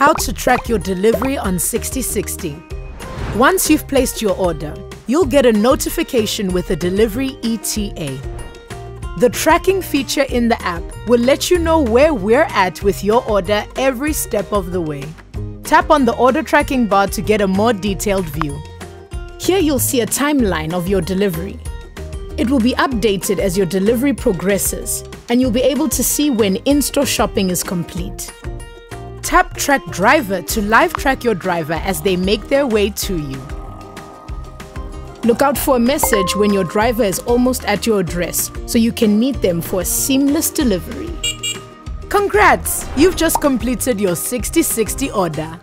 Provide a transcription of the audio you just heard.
How to track your delivery on Sixty60. Once you've placed your order, you'll get a notification with a delivery ETA. The tracking feature in the app will let you know where we're at with your order every step of the way. Tap on the order tracking bar to get a more detailed view. Here you'll see a timeline of your delivery. It will be updated as your delivery progresses, and you'll be able to see when in-store shopping is complete. Tap Track Driver to live track your driver as they make their way to you. Look out for a message when your driver is almost at your address so you can meet them for a seamless delivery. Congrats! You've just completed your Sixty60 order.